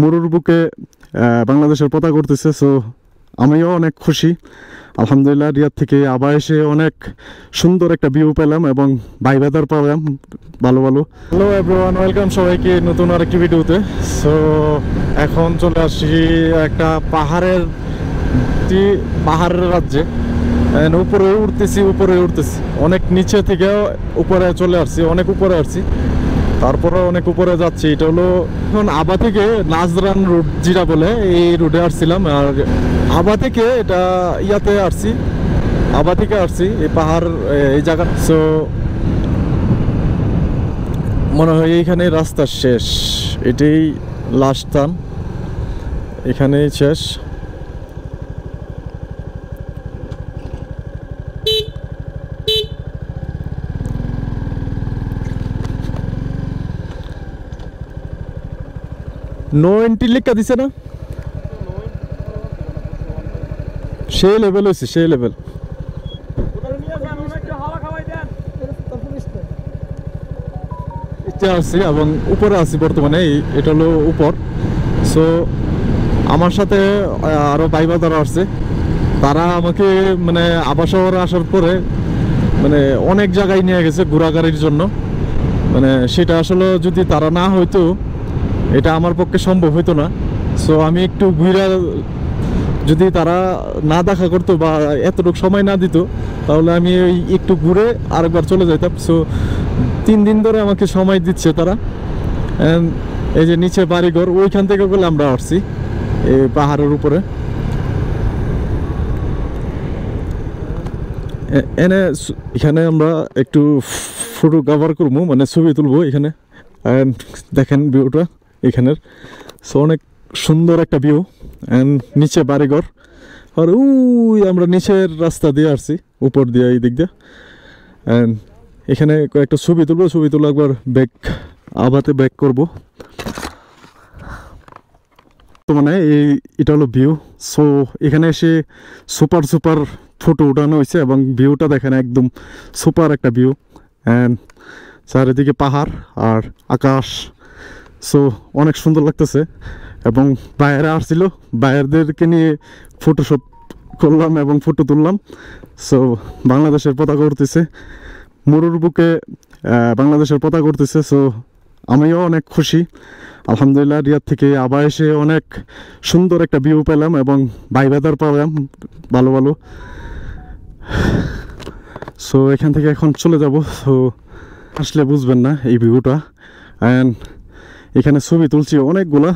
মরুর বুকে বাংলাদেশের পতাকা করতেছে সো আমিও অনেক খুশি। আলহামদুলিল্লাহ, রিয়াদ থেকে আবার এসে অনেক সুন্দর একটা ভিউ পেলাম এবং বাই বেদার পেলাম ভালো ভালো। হ্যালো এভরিওয়ান ওয়েলকাম সবাইকে নতুন আরেকটি ভিডিওতে। সো এখন চলে আসছি একটা পাহাড়ের পাহাড়ের রাজ্যে। উপরে উঠতেছি উপরে উঠতেছি। অনেক নিচে থেকে উপরে চলে আসছি, অনেক উপরে আসছি। তারপরে অনেক উপরে যাচ্ছি। এটা হলো আবা থেকে নাজরান রুট যেটা বলে, এই রুটে আসছিলাম। আর আবা থেকে এটা ইয়াতে আসছি, আবা থেকে আসছি, এই পাহাড় এই জায়গা। সো মনে হয় এইখানে রাস্তা শেষ। এটাই লাস্ট স্থান। এখানেই শেষ। নো এন্ট্রি লিখা দিছে না? সেই লেভেল হয়েছে সেই লেভেল আছি এবং উপরে আছি বর্তমানে এটা হলো উপর। সো আমার সাথে আহ, আরও ভাই বাদারা আসছে। তারা আমাকে মানে আবা শহরে আসার পরে মানে অনেক জায়গায় নিয়ে গেছে ঘোরাঘুরির জন্য। মানে সেটা আসলে যদি তারা না হইতো এটা আমার পক্ষে সম্ভব হইতো না সো আমি একটু ঘুরা যদি তারা না দেখা করতো বা এতটুকু সময় না দিত তাহলে আমি ওই একটু ঘুরে আরেকবার চলে যেতাম সো তিন দিন ধরে আমাকে সময় দিচ্ছে তারা এই যে নিচে বাড়িঘর ওইখান থেকে বলে আমরা আসছি এই পাহাড়ের উপরে এনে এখানে আমরা একটু ফটো কভার করব মানে ছবি তুলবো এখানে দেখেন ভিউটা এখানের। সো অনেক সুন্দর একটা ভিউ অ্যান্ড নিচে বাড়িঘর। আর ওই আমরা নিচের রাস্তা দিয়ে আসছি, উপর দিয়ে, এই দিক দিয়ে। অ্যান্ড এখানে কয়েকটা ছবি তুলবো, ছবি তুলে একবার ব্যাক আবাতে ব্যাক করব। তো মানে এই, এটা হলো ভিউ সো এখানে এসে সুপার সুপার ফটো উঠানো হয়েছে এবং ভিউটা দেখেন একদম সুপার একটা ভিউ অ্যান্ড চারিদিকে পাহাড় আর আকাশ। সো অনেক সুন্দর লাগতেছে। এবং বাইরে আসছিল, বাইরেদেরকে নিয়ে ফটোশপ করলাম এবং ফটো তুললাম। সো বাংলাদেশের পতাকা উঠতেছে মরুর বুকে বাংলাদেশের পতাকা উঠতেছে সো আমিও অনেক খুশি। আলহামদুলিল্লাহ, রিয়াদ থেকে আবার এসে অনেক সুন্দর একটা ভিউ পেলাম এবং বাই বেদার পেলাম ভালো ভালো। সো এখান থেকে এখন চলে যাব। সো আসলে বুঝবেন না এই ভিউটা অ্যান্ড এখানে ছবি তুলছি অনেকগুলা।